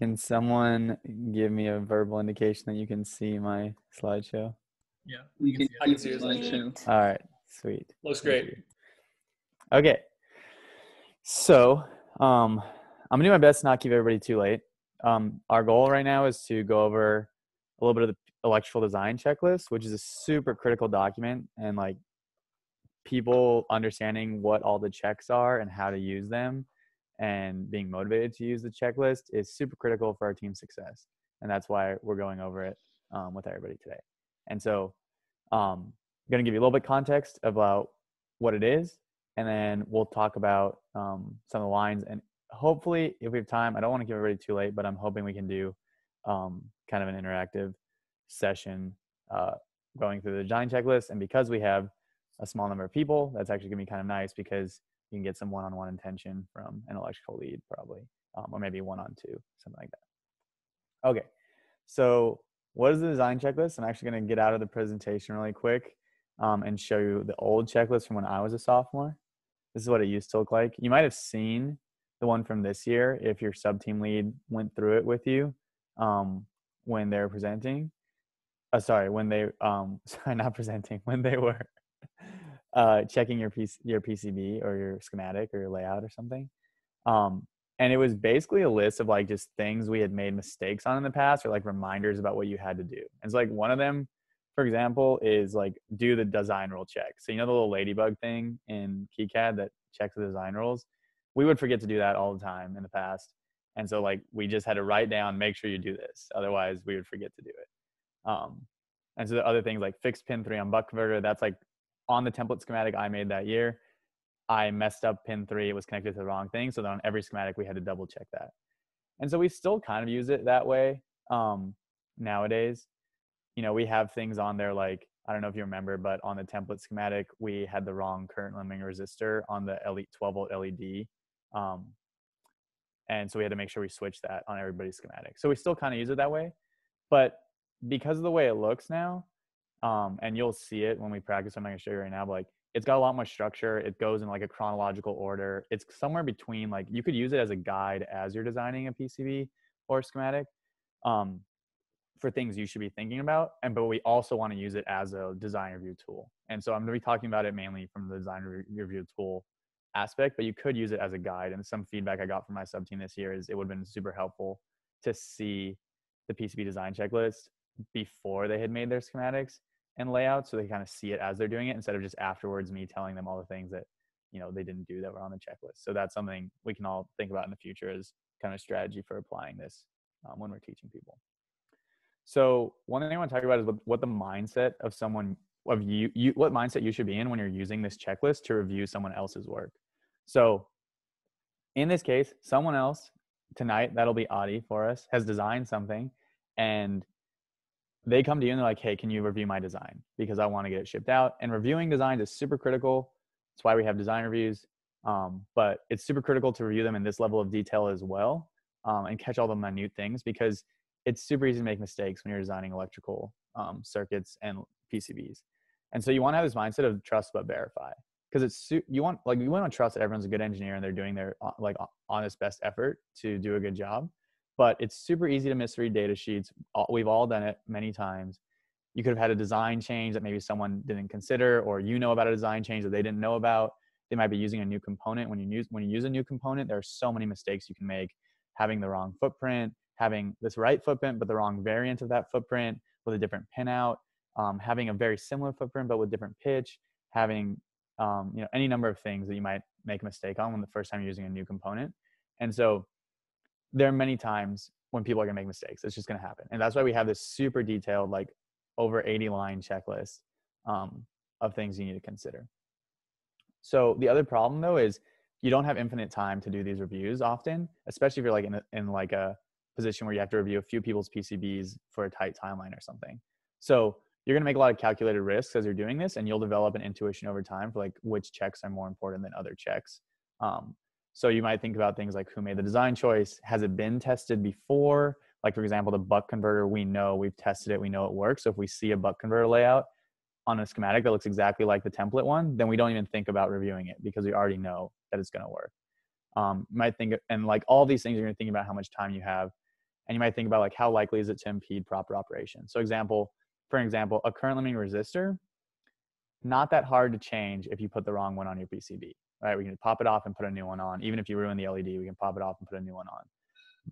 Can someone give me a verbal indication that you can see my slideshow? Yeah. We can, see I can see your slideshow. All right, sweet. Looks Thank great. you. Okay. So, um, I'm gonna do my best to not keep everybody too late. Um, our goal right now is to go over a little bit of the electrical design checklist, which is a super critical document, and like people understanding what all the checks are and how to use them, and being motivated to use the checklist is super critical for our team success, and that's why we're going over it um, with everybody today. And so, um, I'm gonna give you a little bit context about what it is, and then we'll talk about um, some of the lines. And hopefully, if we have time, I don't want to give everybody too late, but I'm hoping we can do um, kind of an interactive session uh, going through the design checklist. And because we have a small number of people, that's actually gonna be kind of nice because you can get some one-on-one attention from an electrical lead, probably, um, or maybe one-on-two, something like that. Okay, so what is the design checklist? I'm actually gonna get out of the presentation really quick um, and show you the old checklist from when I was a sophomore. This is what it used to look like. You might have seen the one from this year if your sub team lead went through it with you um, when they were presenting. Uh, sorry, when they um, sorry not presenting when they were uh, checking your PC, your PCB or your schematic or your layout or something. Um, and it was basically a list of like just things we had made mistakes on in the past or like reminders about what you had to do. And it's like one of them for example, is like do the design rule check. So you know the little ladybug thing in KiCad that checks the design rules. We would forget to do that all the time in the past, and so like we just had to write down, make sure you do this, otherwise we would forget to do it. Um, and so the other things like fix pin three on buck converter, that's like on the template schematic I made that year. I messed up pin three; it was connected to the wrong thing. So then on every schematic we had to double check that. And so we still kind of use it that way um, nowadays you know, we have things on there like I don't know if you remember, but on the template schematic, we had the wrong current limiting resistor on the LED 12 volt LED. Um, and so we had to make sure we switched that on everybody's schematic. So we still kind of use it that way. But because of the way it looks now, um, and you'll see it when we practice, I'm not gonna show you right now, but like it's got a lot more structure. It goes in like a chronological order. It's somewhere between like you could use it as a guide as you're designing a PCB or schematic. Um, for things you should be thinking about and but we also want to use it as a design review tool and so i'm to be talking about it mainly from the design re- review tool aspect but you could use it as a guide and some feedback i got from my sub team this year is it would have been super helpful to see the pcb design checklist before they had made their schematics and layouts so they kind of see it as they're doing it instead of just afterwards me telling them all the things that you know they didn't do that were on the checklist so that's something we can all think about in the future as kind of strategy for applying this um, when we're teaching people so one thing I want to talk about is what, what the mindset of someone of you, you what mindset you should be in when you're using this checklist to review someone else's work. So in this case, someone else tonight, that'll be Adi for us, has designed something and they come to you and they're like, hey, can you review my design? Because I want to get it shipped out. And reviewing designs is super critical. That's why we have design reviews. Um, but it's super critical to review them in this level of detail as well um, and catch all the minute things because it's super easy to make mistakes when you're designing electrical um, circuits and PCBs. And so you want to have this mindset of trust but verify because it's you want like you want to trust that everyone's a good engineer and they're doing their uh, like honest best effort to do a good job. But it's super easy to misread data sheets. We've all done it many times. You could have had a design change that maybe someone didn't consider, or you know about a design change that they didn't know about. They might be using a new component. When you use when you use a new component, there are so many mistakes you can make. Having the wrong footprint, having this right footprint but the wrong variant of that footprint with a different pinout, um, having a very similar footprint but with different pitch, having um, you know any number of things that you might make a mistake on when the first time you're using a new component. And so there are many times when people are gonna make mistakes. It's just gonna happen, and that's why we have this super detailed, like over 80 line checklist um, of things you need to consider. So the other problem though is you don't have infinite time to do these reviews often, especially if you're like in, a, in like a position where you have to review a few people's PCBs for a tight timeline or something. So you're going to make a lot of calculated risks as you're doing this, and you'll develop an intuition over time for like which checks are more important than other checks. Um, so you might think about things like who made the design choice, has it been tested before? Like for example, the buck converter, we know we've tested it, we know it works. So if we see a buck converter layout on a schematic that looks exactly like the template one, then we don't even think about reviewing it because we already know that it's going to work. Um, you might think, and like all these things, you're going to think about how much time you have and you might think about like how likely is it to impede proper operation. So example, for example, a current limiting resistor, not that hard to change if you put the wrong one on your PCB, right? We can pop it off and put a new one on. Even if you ruin the LED, we can pop it off and put a new one on.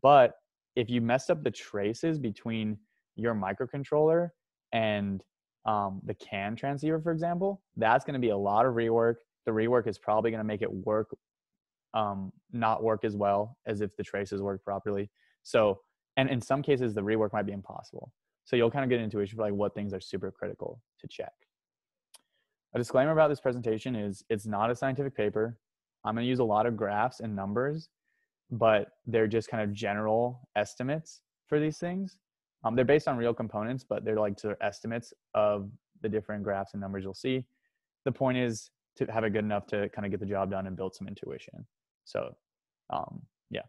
But if you messed up the traces between your microcontroller and um, the CAN transceiver, for example, that's going to be a lot of rework. The rework is probably going to make it work, um, not work as well as if the traces work properly. So, and in some cases, the rework might be impossible. So you'll kind of get an intuition for like what things are super critical to check. A disclaimer about this presentation is it's not a scientific paper. I'm going to use a lot of graphs and numbers, but they're just kind of general estimates for these things. Um, they're based on real components, but they're like sort of estimates of the different graphs and numbers you'll see. The point is to have it good enough to kind of get the job done and build some intuition. So, um, yeah.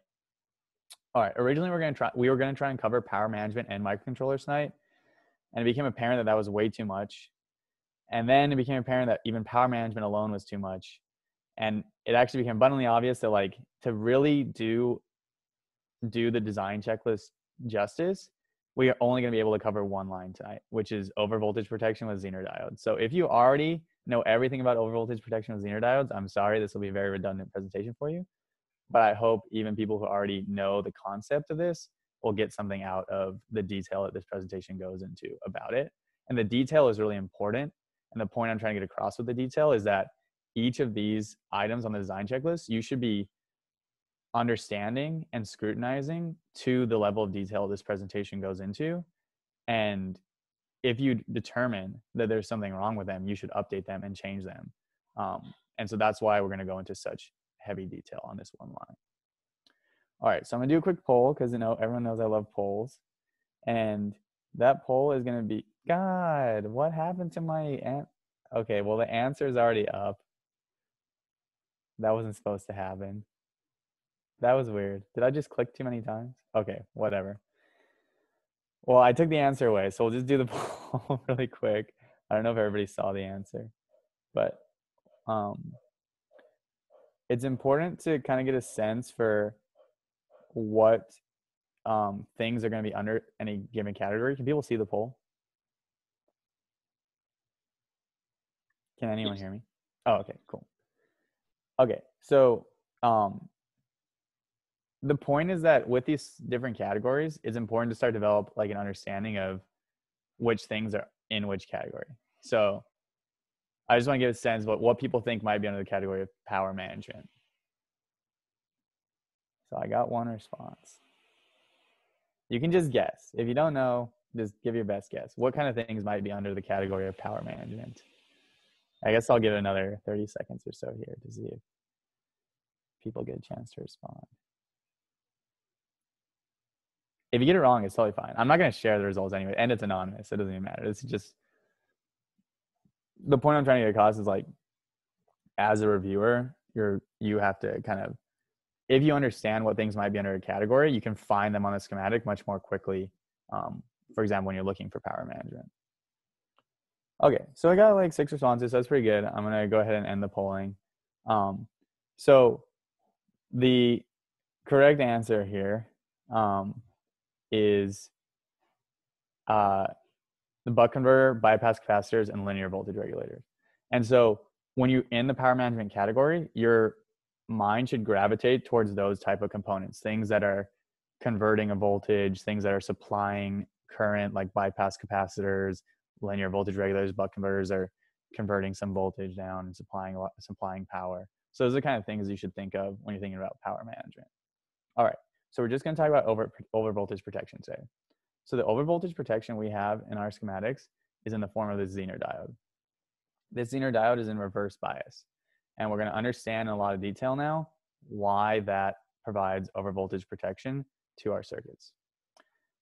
All right. Originally, we are gonna try we were gonna try and cover power management and microcontrollers tonight, and it became apparent that that was way too much. And then it became apparent that even power management alone was too much. And it actually became abundantly obvious that like to really do do the design checklist justice, we are only going to be able to cover one line tonight, which is over voltage protection with Zener diodes. So if you already know everything about over voltage protection with Zener diodes, I'm sorry, this will be a very redundant presentation for you. But I hope even people who already know the concept of this will get something out of the detail that this presentation goes into about it. And the detail is really important and the point I'm trying to get across with the detail is that each of these items on the design checklist, you should be understanding and scrutinizing to the level of detail this presentation goes into. And if you determine that there's something wrong with them, you should update them and change them. Um, and so that's why we're going to go into such heavy detail on this one line. All right, so I'm gonna do a quick poll because you know everyone knows I love polls, and that poll is gonna be God, what happened to my an- Okay, well the answer is already up. That wasn't supposed to happen. That was weird. Did I just click too many times? Okay, whatever. Well, I took the answer away, so we'll just do the poll really quick. I don't know if everybody saw the answer, but um, it's important to kind of get a sense for what um, things are going to be under any given category. Can people see the poll? Can anyone hear me? Oh, okay, cool. Okay, so um, the point is that with these different categories, it's important to start develop like an understanding of which things are in which category. So I just want to give a sense of what people think might be under the category of power management. So I got one response. You can just guess. If you don't know, just give your best guess. What kind of things might be under the category of power management? I guess I'll give it another 30 seconds or so here to see if people get a chance to respond. If you get it wrong, it's totally fine. I'm not going to share the results anyway, and it's anonymous. It doesn't even matter. It's just the point I'm trying to get across is like, as a reviewer, you're you have to kind of, if you understand what things might be under a category, you can find them on the schematic much more quickly. Um, for example, when you're looking for power management. Okay, so I got like six responses. That's pretty good. I'm gonna go ahead and end the polling. Um, so the correct answer here um, is uh, the buck converter, bypass capacitors, and linear voltage regulators. And so when you in the power management category, your mind should gravitate towards those type of components, things that are converting a voltage, things that are supplying current, like bypass capacitors, linear voltage regulators, buck converters are converting some voltage down and supplying supplying power. So those are the kind of things you should think of when you're thinking about power management. All right, so we're just going to talk about over over voltage protection today. So the over voltage protection we have in our schematics is in the form of the Zener diode. This Zener diode is in reverse bias, and we're going to understand in a lot of detail now why that provides over voltage protection to our circuits.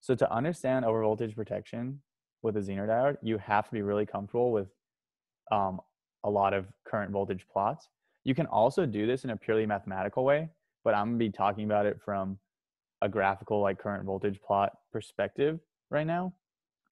So to understand over voltage protection, with a Zener diode, you have to be really comfortable with um, a lot of current voltage plots. You can also do this in a purely mathematical way, but I'm gonna be talking about it from a graphical like current voltage plot perspective right now.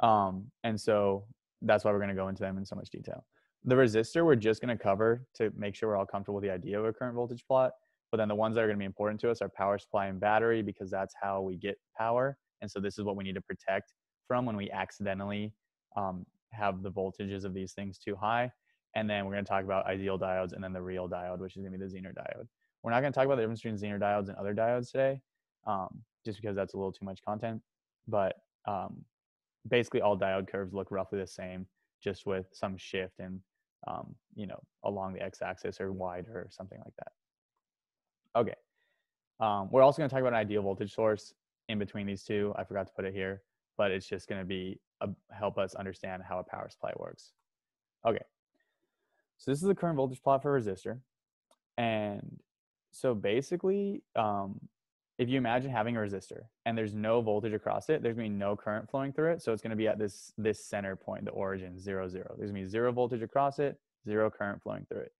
Um, and so that's why we're gonna go into them in so much detail. The resistor we're just gonna cover to make sure we're all comfortable with the idea of a current voltage plot. But then the ones that are gonna be important to us are power supply and battery because that's how we get power And so this is what we need to protect from when we accidentally um, have the voltages of these things too high. And then we're going to talk about ideal diodes and then the real diode, which is going to be the Zener diode. We're not going to talk about the difference between Zener diodes and other diodes today, um, just because that's a little too much content. But um, basically, all diode curves look roughly the same, just with some shift and um, you know along the x-axis or wider or something like that. Okay. Um, we're also going to talk about an ideal voltage source in between these two. I forgot to put it here, but it's just going to be a, help us understand how a power supply works. Okay. So this is the current voltage plot for a resistor. And so basically, um, if you imagine having a resistor and there's no voltage across it, there's gonna be no current flowing through it. So it's gonna be at this, this center point, the origin, zero, zero. There's gonna be zero voltage across it, zero current flowing through it.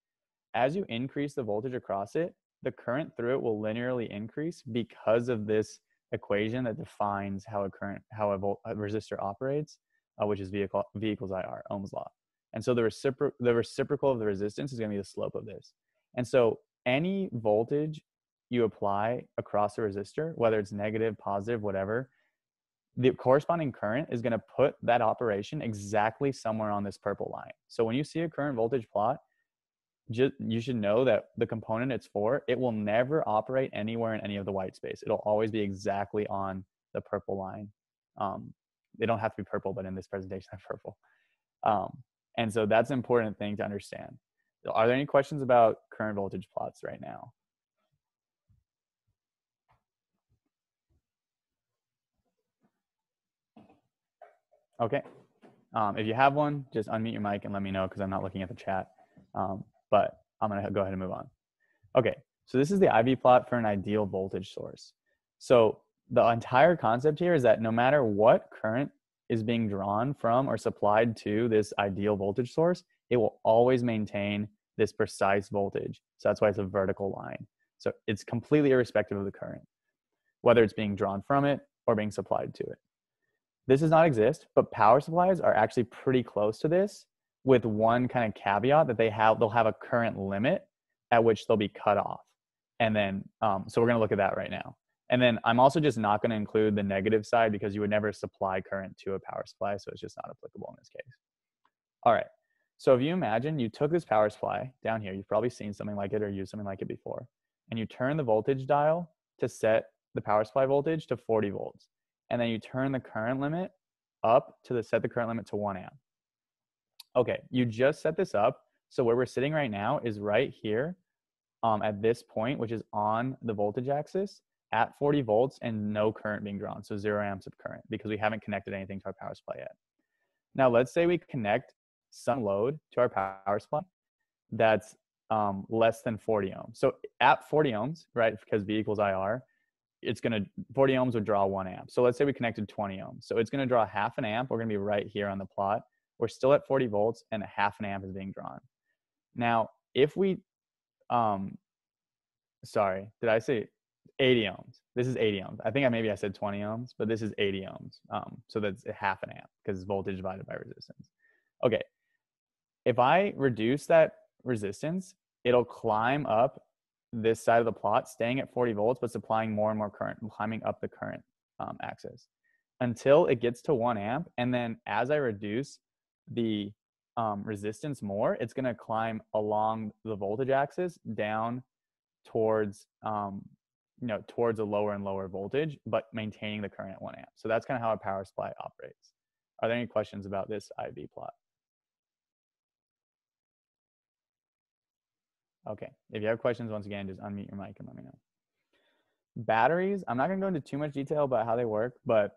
As you increase the voltage across it, the current through it will linearly increase because of this equation that defines how a current, how a, volt, a resistor operates, uh, which is V, equal, v equals IR, Ohm's law. And so the, recipro- the reciprocal of the resistance is gonna be the slope of this. And so any voltage you apply across a resistor, whether it's negative, positive, whatever, the corresponding current is going to put that operation exactly somewhere on this purple line. So when you see a current voltage plot, just, you should know that the component it's for, it will never operate anywhere in any of the white space. It'll always be exactly on the purple line. Um, they don't have to be purple, but in this presentation, they're purple. Um, and so that's an important thing to understand. Are there any questions about current voltage plots right now? Okay. Um, if you have one, just unmute your mic and let me know because I'm not looking at the chat. Um, but I'm going to go ahead and move on. Okay. So this is the IV plot for an ideal voltage source. So the entire concept here is that no matter what current is being drawn from or supplied to this ideal voltage source, it will always maintain this precise voltage. So that's why it's a vertical line. So it's completely irrespective of the current, whether it's being drawn from it or being supplied to it. This does not exist, but power supplies are actually pretty close to this with one kind of caveat that they have they'll have a current limit at which they'll be cut off. And then um, so we're gonna look at that right now. And then I'm also just not going to include the negative side because you would never supply current to a power supply, so it's just not applicable in this case. All right. So if you imagine you took this power supply down here, you've probably seen something like it or used something like it before, and you turn the voltage dial to set the power supply voltage to 40 volts and then you turn the current limit up to the set the current limit to one amp. Okay, you just set this up. So where we're sitting right now is right here um, at this point, which is on the voltage axis at 40 volts and no current being drawn. So zero amps of current because we haven't connected anything to our power supply yet. Now let's say we connect some load to our power supply that's um, less than 40 ohms. So at 40 ohms, right, because V equals IR, it's going to 40 ohms would draw one amp. So let's say we connected 20 ohms. So it's going to draw half an amp. We're going to be right here on the plot. We're still at 40 volts and a half an amp is being drawn. Now, if we, um, sorry, did I say 80 ohms? This is 80 ohms. I think I maybe I said 20 ohms, but this is 80 ohms. Um, so that's half an amp because voltage divided by resistance. Okay. If I reduce that resistance, it'll climb up this side of the plot staying at 40 volts, but supplying more and more current, climbing up the current um, axis until it gets to one amp. And then as I reduce the um, resistance more, it's going to climb along the voltage axis down towards, um, you know, towards a lower and lower voltage, but maintaining the current at one amp. So that's kind of how a power supply operates. Are there any questions about this IV plot? Okay. If you have questions, once again, just unmute your mic and let me know. Batteries, I'm not going to go into too much detail about how they work, but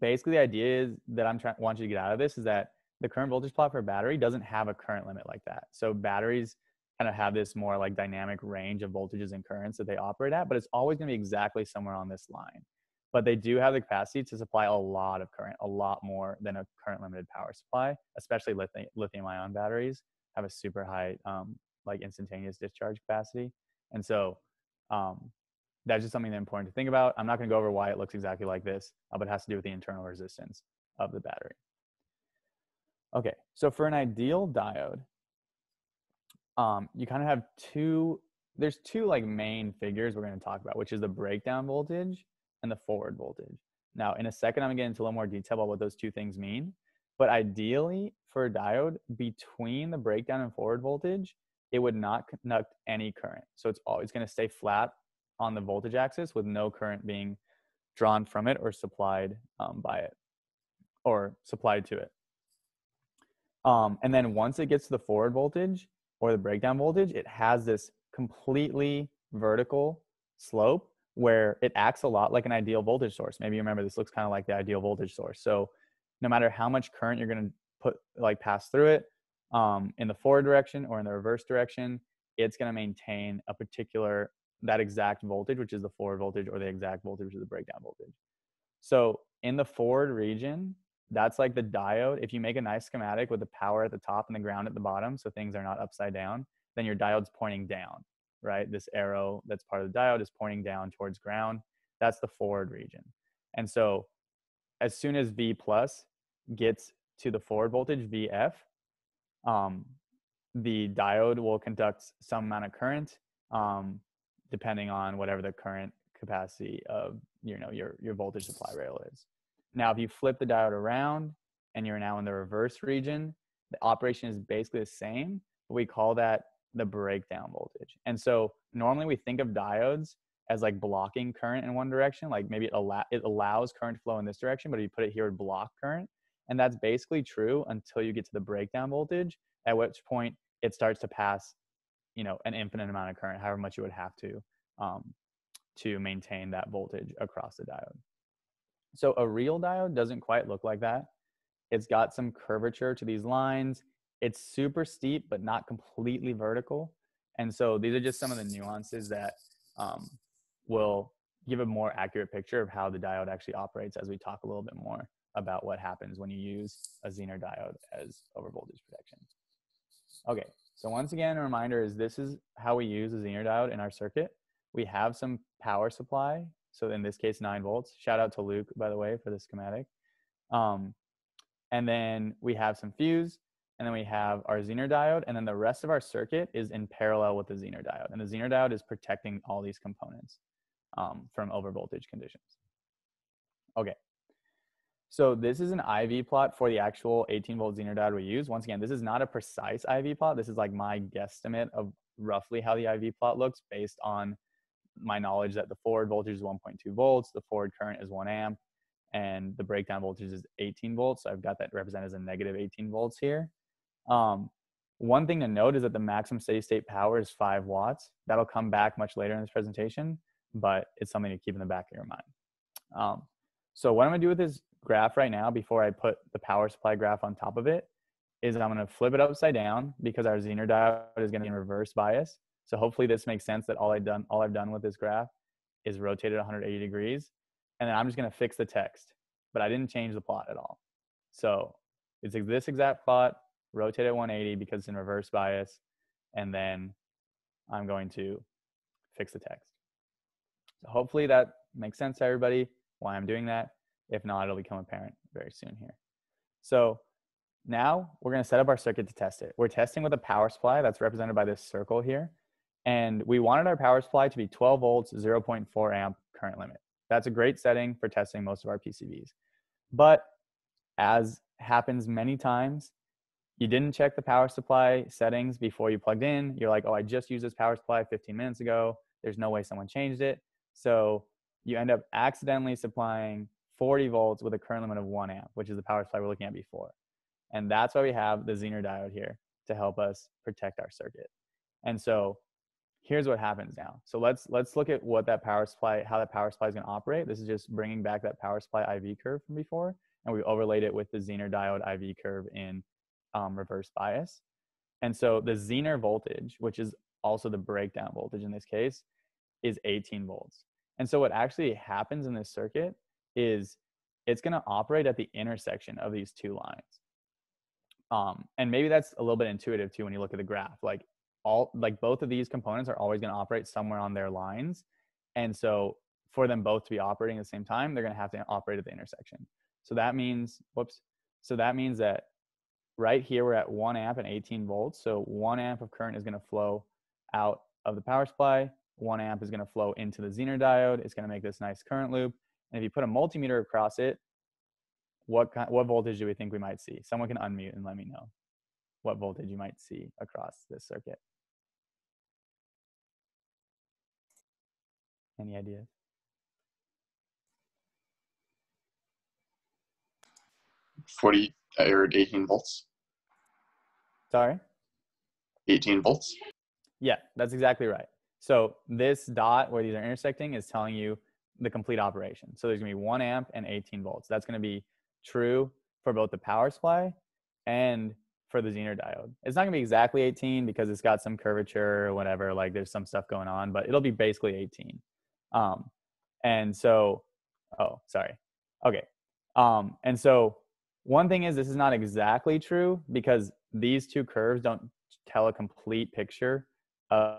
basically the idea is that I'm trying want you to get out of this is that the current voltage plot for a battery doesn't have a current limit like that. So batteries kind of have this more like dynamic range of voltages and currents that they operate at, but it's always going to be exactly somewhere on this line. But they do have the capacity to supply a lot of current, a lot more than a current limited power supply, especially lithium ion batteries have a super high um, like instantaneous discharge capacity. And so um, that's just something that's important to think about. I'm not going to go over why it looks exactly like this, uh, but it has to do with the internal resistance of the battery. Okay, so for an ideal diode, um, you kind of have two, there's two like main figures we're going to talk about, which is the breakdown voltage and the forward voltage. Now, in a second, I'm gonna get into a little more detail about what those two things mean. But ideally, for a diode, between the breakdown and forward voltage, it would not conduct any current. So it's always gonna stay flat on the voltage axis with no current being drawn from it or supplied um, by it or supplied to it. Um, and then once it gets to the forward voltage or the breakdown voltage, it has this completely vertical slope where it acts a lot like an ideal voltage source. Maybe you remember this looks kind of like the ideal voltage source. So no matter how much current you're going to put like pass through it um, in the forward direction or in the reverse direction, it's going to maintain a particular that exact voltage, which is the forward voltage, or the exact voltage, which is the breakdown voltage. So in the forward region, that's like the diode. If you make a nice schematic with the power at the top and the ground at the bottom, so things are not upside down, then your diode's pointing down, right? This arrow that's part of the diode is pointing down towards ground. That's the forward region. And so as soon as V plus gets to the forward voltage, VF, um, the diode will conduct some amount of current um, depending on whatever the current capacity of you know your your voltage supply rail is. Now, if you flip the diode around and you're now in the reverse region, the operation is basically the same, but we call that the breakdown voltage. And so normally we think of diodes as like blocking current in one direction, like maybe it, allow, it allows current flow in this direction, but if you put it here, it block current. And that's basically true until you get to the breakdown voltage, at which point it starts to pass, you know, an infinite amount of current, however much you would have to, um, to maintain that voltage across the diode. So a real diode doesn't quite look like that. It's got some curvature to these lines. It's super steep, but not completely vertical. And so these are just some of the nuances that um, will give a more accurate picture of how the diode actually operates as we talk a little bit more about what happens when you use a Zener diode as overvoltage protection. Okay, so once again, a reminder is this is how we use a Zener diode in our circuit. We have some power supply so in this case, nine volts. Shout out to Luke, by the way, for the schematic. Um, and then we have some fuse, and then we have our Zener diode, and then the rest of our circuit is in parallel with the Zener diode. And the Zener diode is protecting all these components um, from overvoltage conditions. Okay. So this is an IV plot for the actual 18 volt Zener diode we use. Once again, this is not a precise IV plot. This is like my guesstimate of roughly how the IV plot looks based on my knowledge that the forward voltage is 1.2 volts, the forward current is one amp, and the breakdown voltage is 18 volts. So I've got that represented as a negative 18 volts here. Um, one thing to note is that the maximum steady state power is five watts. That'll come back much later in this presentation, but it's something to keep in the back of your mind. Um, so what I'm gonna do with this graph right now before I put the power supply graph on top of it is I'm gonna flip it upside down because our Zener diode is gonna be in reverse bias. So hopefully this makes sense that all I've done, all I've done with this graph is rotated 180 degrees. And then I'm just gonna fix the text, but I didn't change the plot at all. So it's this exact plot, rotate at 180 because it's in reverse bias. And then I'm going to fix the text. So hopefully that makes sense to everybody why I'm doing that. If not, it'll become apparent very soon here. So now we're going to set up our circuit to test it. We're testing with a power supply that's represented by this circle here. And we wanted our power supply to be 12 volts, 0.4 amp current limit. That's a great setting for testing most of our PCBs. But as happens many times, you didn't check the power supply settings before you plugged in. You're like, oh, I just used this power supply 15 minutes ago. There's no way someone changed it. So you end up accidentally supplying 40 volts with a current limit of one amp, which is the power supply we're looking at before. And that's why we have the Zener diode here to help us protect our circuit. And so here's what happens now. So let's let's look at what that power supply, how that power supply is going to operate. This is just bringing back that power supply IV curve from before, and we overlaid it with the Zener diode IV curve in um, reverse bias. And so the Zener voltage, which is also the breakdown voltage in this case, is 18 volts. And so what actually happens in this circuit is it's going to operate at the intersection of these two lines. Um, and maybe that's a little bit intuitive too when you look at the graph. Like all like both of these components are always going to operate somewhere on their lines and so for them both to be operating at the same time they're going to have to operate at the intersection so that means whoops so that means that right here we're at 1 amp and 18 volts so 1 amp of current is going to flow out of the power supply 1 amp is going to flow into the zener diode it's going to make this nice current loop And if you put a multimeter across it, what kind, what voltage do we think we might see? Someone can unmute and let me know what voltage you might see across this circuit. Any ideas? Forty or eighteen volts. Sorry? Eighteen volts. Yeah, that's exactly right. So this dot where these are intersecting is telling you the complete operation. So there's gonna be one amp and 18 volts. That's gonna be true for both the power supply and for the Zener diode. It's not gonna be exactly 18 because it's got some curvature or whatever, like there's some stuff going on, but it'll be basically 18. Um, and so, oh, sorry. Okay. Um, and so one thing is this is not exactly true because these two curves don't tell a complete picture of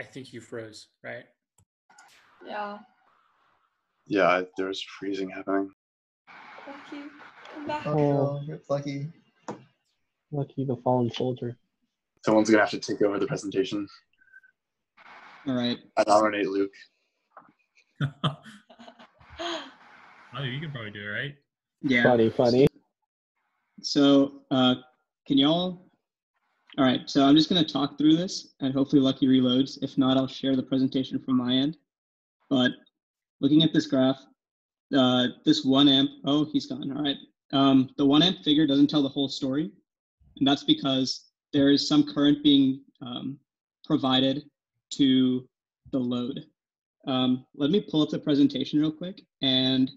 I think you froze, right? Yeah. Yeah, there's freezing happening. Lucky. Come back. Oh, it's lucky. Lucky the fallen soldier. Someone's gonna have to take over the presentation. All right. I nominate Luke. oh, you can probably do it, right? Yeah. Funny, funny. So, uh, can y'all? All right. So I'm just gonna talk through this, and hopefully Lucky reloads. If not, I'll share the presentation from my end. But looking at this graph, uh, this one amp. Oh, he's gone. All right. Um, the one amp figure doesn't tell the whole story, and that's because there is some current being um, provided to the load. Um, let me pull up the presentation real quick, and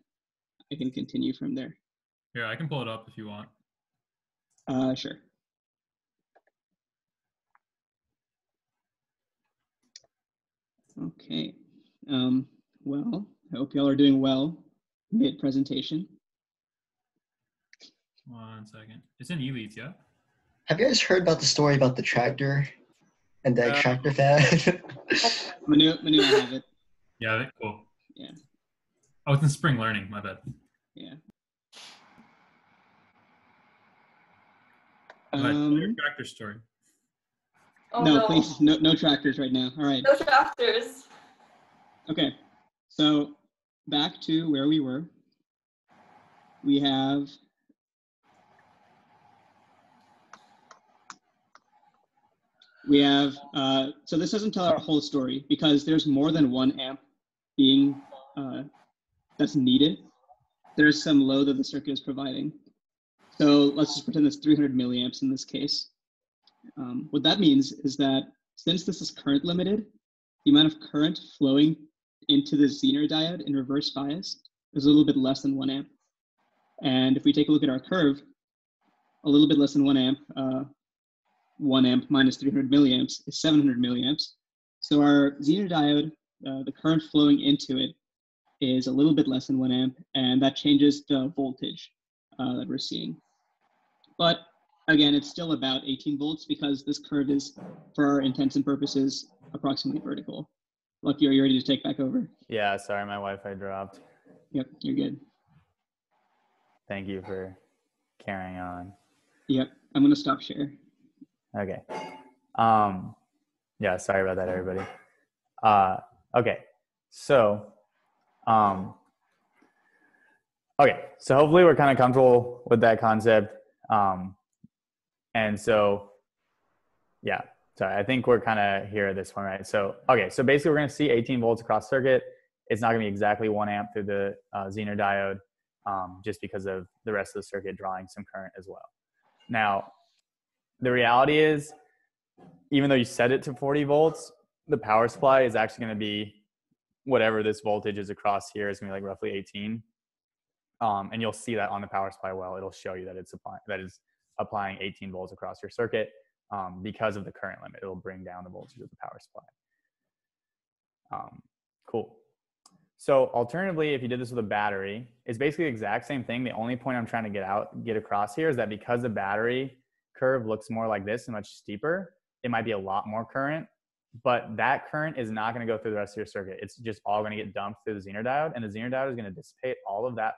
I can continue from there. Here, I can pull it up if you want. Uh, sure. Okay. Um, well, I hope y'all are doing well mid presentation. One second. It's in eLeads, yeah? Have you guys heard about the story about the tractor and the Uh, extractor fan? Manu, Manu, I have it. Yeah, cool. Yeah. Oh, it's in spring learning. My bad. Yeah. But your Um, tractor story. Oh no, no. please, no, no tractors right now. All right. No tractors. Okay. So back to where we were. We have we have uh, so this doesn't tell our whole story because there's more than one amp being uh, that's needed. There's some load that the circuit is providing. So let's just pretend it's 300 milliamps in this case. Um, what that means is that since this is current limited, the amount of current flowing into the Zener diode in reverse bias is a little bit less than one amp. And if we take a look at our curve, a little bit less than one amp, uh, one amp minus 300 milliamps is 700 milliamps. So our Zener diode, uh, the current flowing into it is a little bit less than one amp, and that changes the voltage uh, that we're seeing. But again, it's still about 18 volts because this curve is, for our intents and purposes, approximately vertical. Lucky, are you ready to take back over? Yeah, sorry, my Wi-Fi dropped. Yep, you're good. Thank you for carrying on. Yep, I'm gonna stop share. Okay. Um, yeah, sorry about that, everybody. Uh, okay, so, um, okay, so hopefully we're kind of comfortable with that concept. Um, and so, yeah, sorry, I think we're kind of here at this point, right? So, okay, so basically we're going to see 18 volts across circuit. It's not going to be exactly one amp through the uh, Zener diode, um, just because of the rest of the circuit drawing some current as well. Now, the reality is, even though you set it to 40 volts, the power supply is actually going to be whatever this voltage is across here is going to be like roughly 18. Um, and you'll see that on the power supply well. It'll show you that it's applying that is applying 18 volts across your circuit um, because of the current limit. It'll bring down the voltage of the power supply. Um, cool. So alternatively, if you did this with a battery, it's basically the exact same thing. The only point I'm trying to get out, get across here is that because the battery curve looks more like this and much steeper, it might be a lot more current, but that current is not going to go through the rest of your circuit. It's just all going to get dumped through the Zener diode, and the Zener diode is going to dissipate all of that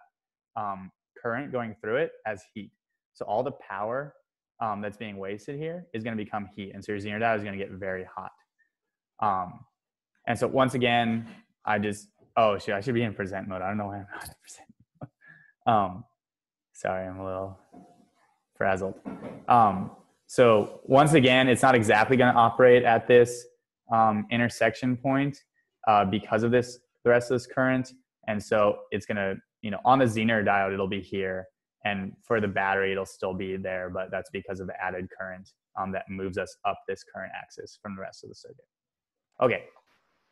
um, current going through it as heat. So all the power um, that's being wasted here is going to become heat. And so your Zener diode is going to get very hot. Um, and so once again, I just, oh, shoot, I should be in present mode. I don't know why I'm not in present mode. Um, sorry, I'm a little frazzled. Um, so once again, it's not exactly going to operate at this um, intersection point uh, because of this, the rest of this current. And so it's going to, you know, on the Zener diode, it'll be here. And for the battery, it'll still be there, but that's because of the added current um, that moves us up this current axis from the rest of the circuit. Okay,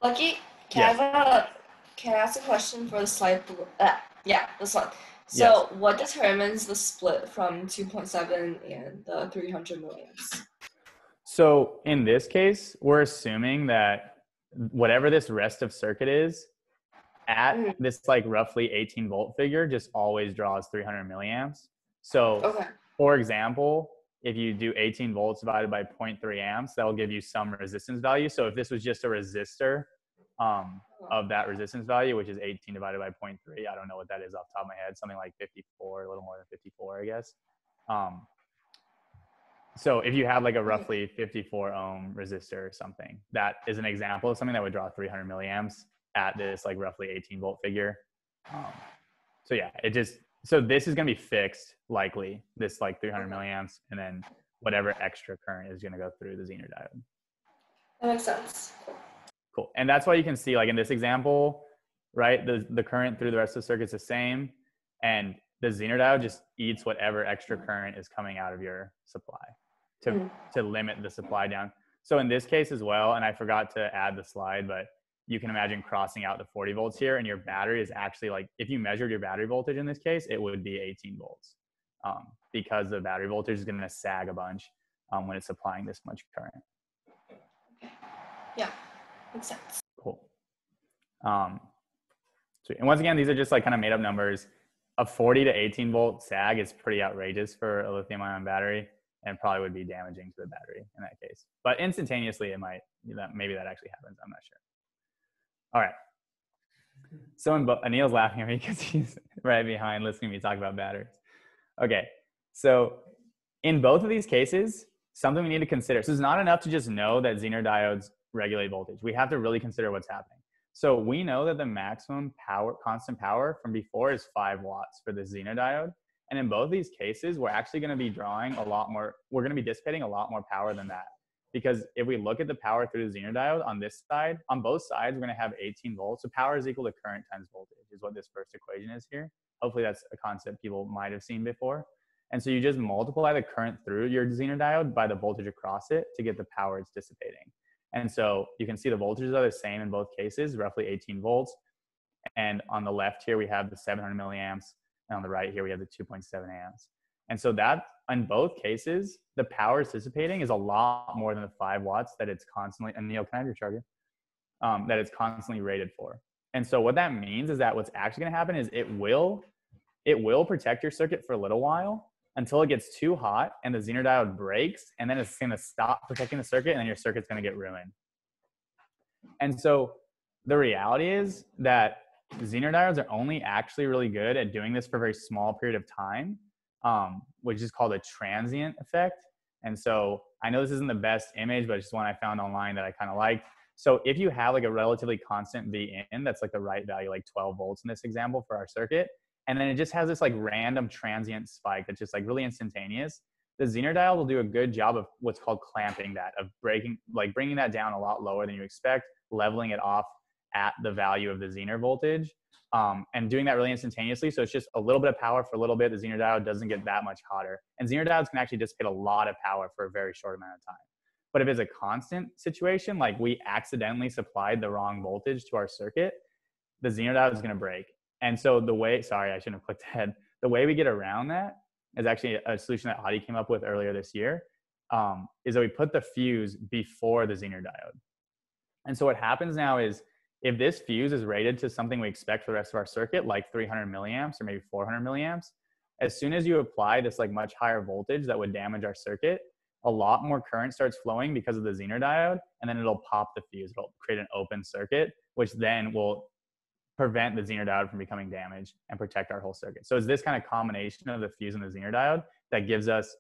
Lucky, can Yes. I have a can I ask a question for the slide? Uh, yeah, this one. So, what determines the split from 2.7 and the 300 milliamps? So in this case, we're assuming that whatever this rest of circuit is at Mhm. this like roughly 18 volt figure just always draws 300 milliamps. So Okay. for example, if you do 18 volts divided by 0.3 amps, that will give you some resistance value. So if this was just a resistor um, of that resistance value, which is 18 divided by 0.3, I don't know what that is off the top of my head, something like 54, a little more than 54, I guess. Um, so if you have like a roughly 54 ohm resistor or something, that is an example of something that would draw 300 milliamps at this like roughly 18 volt figure. Um, so yeah, it just so this is going to be fixed likely this like 300 milliamps, and then whatever extra current is going to go through the Zener diode. That makes sense. Cool. And that's why you can see like in this example, right? The the current through the rest of the circuit's the same, and the Zener diode just eats whatever extra current is coming out of your supply to Mm. to limit the supply down. So in this case as well, and I forgot to add the slide, but you can imagine crossing out the 40 volts here, and your battery is actually like if you measured your battery voltage in this case, it would be 18 volts, um, because the battery voltage is going to sag a bunch um, when it's supplying this much current. Okay, Yeah, makes sense. Cool. Um, sweet. And once again, these are just like kind of made up numbers. A 40 to 18 volt sag is pretty outrageous for a lithium ion battery and probably would be damaging to the battery in that case. But instantaneously, it might, that maybe that actually happens. I'm not sure. All right. So Anil's laughing at me because he's right behind listening to me talk about batteries. Okay. So in both of these cases, something we need to consider. So it's not enough to just know that Zener diodes regulate voltage. We have to really consider what's happening. So we know that the maximum power, constant power from before is five watts for the Zener diode. And in both these cases, we're actually going to be drawing a lot more, we're going to be dissipating a lot more power than that. Because if we look at the power through the Zener diode on this side, on both sides, we're going to have 18 volts. So power is equal to current times voltage is what this first equation is here. Hopefully that's a concept people might have seen before. And so you just multiply the current through your Zener diode by the voltage across it to get the power it's dissipating. And so you can see the voltages are the same in both cases, roughly 18 volts. And on the left here, we have the 700 milliamps. And on the right here, we have the 2.7 amps. And so that in both cases, the power it's dissipating is a lot more than the five watts that it's constantly, and Neil, can I have your charger? Um, that it's constantly rated for. And so what that means is that what's actually going to happen is it will, it will protect your circuit for a little while until it gets too hot and the Zener diode breaks, and then it's going to stop protecting the circuit, and then your circuit's going to get ruined. And so the reality is that Zener diodes are only actually really good at doing this for a very small period of time, um, which is called a transient effect. And so I know this isn't the best image, but it's just one I found online that I kind of liked. So if you have like a relatively constant V in, that's like the right value, like 12 volts in this example for our circuit, and then it just has this like random transient spike that's just like really instantaneous. The Zener diode will do a good job of what's called clamping that, of breaking, like bringing that down a lot lower than you expect, leveling it off at the value of the Zener voltage, um, and doing that really instantaneously. So it's just a little bit of power for a little bit. The Zener diode doesn't get that much hotter, and Zener diodes can actually dissipate a lot of power for a very short amount of time. But if it's a constant situation, like we accidentally supplied the wrong voltage to our circuit, the Zener diode is going to break. And so the way, sorry, I shouldn't have clicked ahead. The way we get around that is actually a solution that Adi came up with earlier this year. Um, is that we put the fuse before the Zener diode. And so what happens now is if this fuse is rated to something we expect for the rest of our circuit, like 300 milliamps or maybe 400 milliamps, as soon as you apply this like much higher voltage that would damage our circuit, a lot more current starts flowing because of the Zener diode, and then it'll pop the fuse. It'll create an open circuit, which then will prevent the Zener diode from becoming damaged and protect our whole circuit. So it's this kind of combination of the fuse and the Zener diode that gives us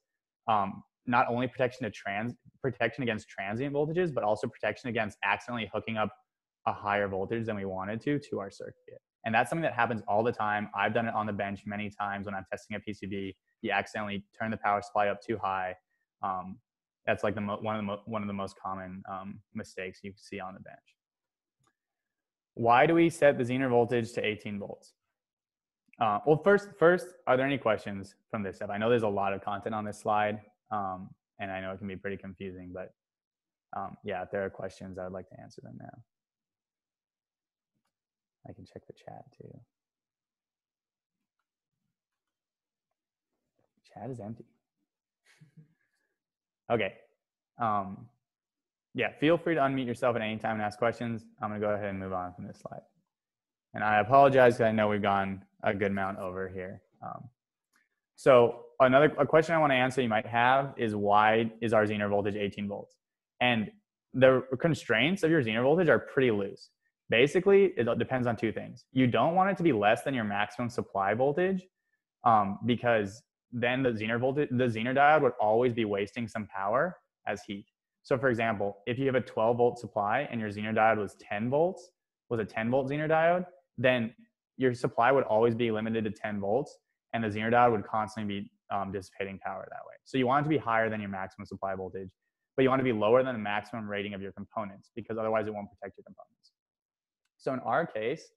um, not only protection to trans protection against transient voltages, but also protection against accidentally hooking up a higher voltage than we wanted to to our circuit. And that's something that happens all the time. I've done it on the bench many times when I'm testing a PCB. You accidentally turn the power supply up too high. Um, that's like the one of the one of the most common um, mistakes you see on the bench. Why do we set the Zener voltage to 18 volts? Uh, well, first, first, are there any questions from this step? I know there's a lot of content on this slide, um, and I know it can be pretty confusing, but um, yeah, if there are questions, I would like to answer them now. I can check the chat too. Chat is empty. Okay. Um, yeah, feel free to unmute yourself at any time and ask questions. I'm going to go ahead and move on from this slide. And I apologize because I know we've gone a good amount over here. Um, so another a question I want to answer you might have is why is our Zener voltage 18 volts? And the constraints of your Zener voltage are pretty loose. Basically, it depends on two things. You don't want it to be less than your maximum supply voltage um, because then the Zener voltage, the Zener diode would always be wasting some power as heat. So for example, if you have a 12 volt supply and your Zener diode was 10 volts, was a 10 volt Zener diode, then your supply would always be limited to 10 volts and the Zener diode would constantly be um, dissipating power that way. So you want it to be higher than your maximum supply voltage, but you want to be lower than the maximum rating of your components because otherwise it won't protect your components. So in our case,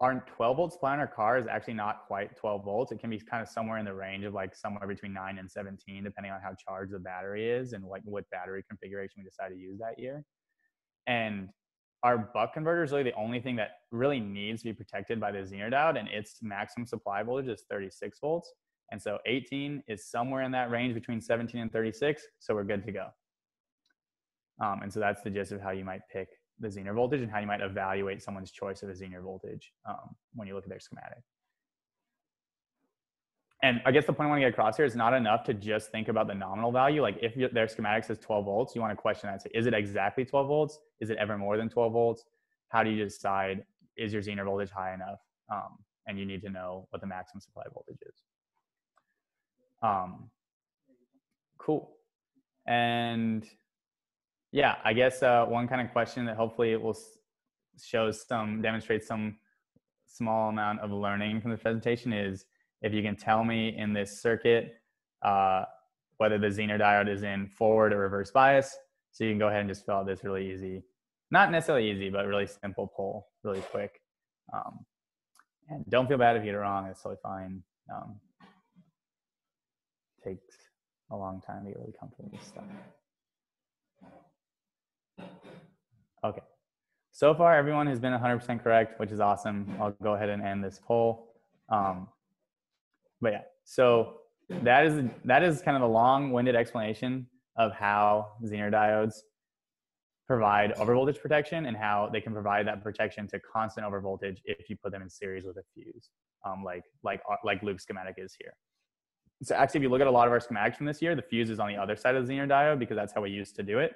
our 12 volt supply in our car is actually not quite 12 volts. It can be kind of somewhere in the range of like somewhere between 9 and 17, depending on how charged the battery is and like what battery configuration we decide to use that year. And our buck converter is really the only thing that really needs to be protected by the Zener diode, and its maximum supply voltage is 36 volts. And so 18 is somewhere in that range between 17 and 36, so we're good to go. Um, and so that's the gist of how you might pick the Zener voltage and how you might evaluate someone's choice of a Zener voltage um, when you look at their schematic. And I guess the point I want to get across here is not enough to just think about the nominal value. Like if their schematic says 12 volts, you want to question that. Say, is it exactly 12 volts? Is it ever more than 12 volts? How do you decide is your Zener voltage high enough? Um, and you need to know what the maximum supply voltage is. Um, cool. And yeah, I guess uh, one kind of question that hopefully it will show some, demonstrate some small amount of learning from the presentation is if you can tell me in this circuit uh, whether the Zener diode is in forward or reverse bias. So you can go ahead and just fill out this really easy, not necessarily easy, but really simple poll really quick. Um, and don't feel bad if you get it wrong, it's totally fine. Um, takes a long time to get really comfortable with this stuff. Okay. So far, everyone has been 100% correct, which is awesome. I'll go ahead and end this poll. Um, but yeah, so that is that is kind of the long-winded explanation of how Zener diodes provide overvoltage protection and how they can provide that protection to constant overvoltage if you put them in series with a fuse, um, like like uh, like Luke's schematic is here. So actually, if you look at a lot of our schematics from this year, the fuse is on the other side of the Zener diode because that's how we used to do it,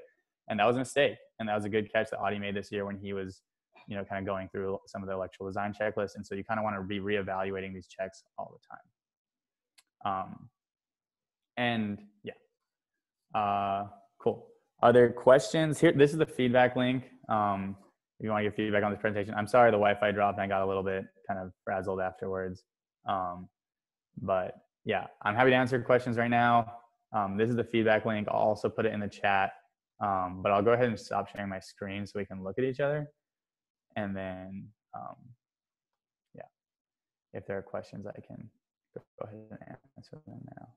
and that was a mistake. And that was a good catch that Adi made this year when he was, you know, kind of going through some of the electrical design checklists. And so you kind of want to be reevaluating these checks all the time. Um, and yeah, uh, cool. Are there questions here? This is the feedback link. Um, if you want to give feedback on this presentation, I'm sorry the Wi-Fi dropped and I got a little bit kind of frazzled afterwards. Um, but yeah, I'm happy to answer questions right now. Um, this is the feedback link. I'll also put it in the chat. Um, but I'll go ahead and stop sharing my screen so we can look at each other. And then, um, yeah, if there are questions, I can go ahead and answer them now.